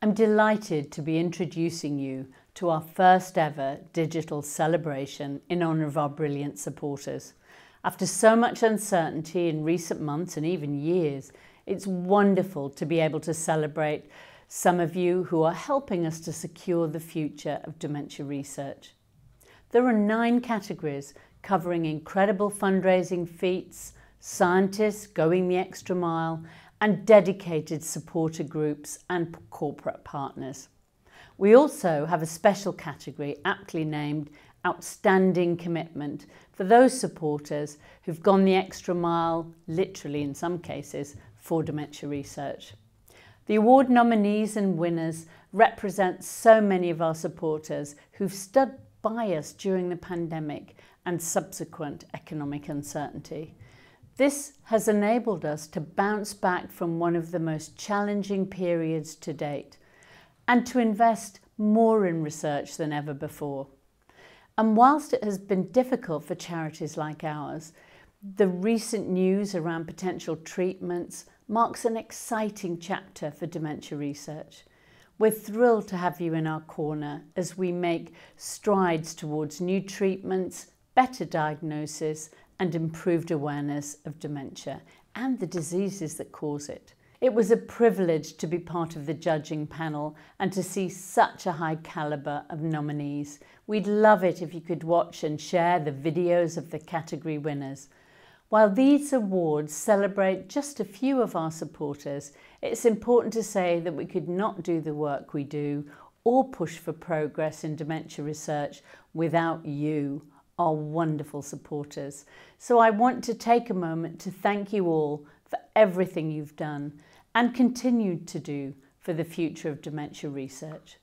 I'm delighted to be introducing you to our first ever digital celebration in honour of our brilliant supporters. After so much uncertainty in recent months and even years, it's wonderful to be able to celebrate some of you who are helping us to secure the future of dementia research. There are nine categories covering incredible fundraising feats, scientists going the extra mile, and dedicated supporter groups and corporate partners. We also have a special category aptly named Outstanding Commitment for those supporters who've gone the extra mile, literally in some cases, for dementia research. The award nominees and winners represent so many of our supporters who've stood by us during the pandemic and subsequent economic uncertainty. This has enabled us to bounce back from one of the most challenging periods to date and to invest more in research than ever before. And whilst it has been difficult for charities like ours, the recent news around potential treatments marks an exciting chapter for dementia research. We're thrilled to have you in our corner as we make strides towards new treatments, better diagnosis and improved awareness of dementia and the diseases that cause it. It was a privilege to be part of the judging panel and to see such a high calibre of nominees. We'd love it if you could watch and share the videos of the category winners. While these awards celebrate just a few of our supporters, it's important to say that we could not do the work we do or push for progress in dementia research without you, are wonderful supporters. So I want to take a moment to thank you all for everything you've done and continue to do for the future of dementia research.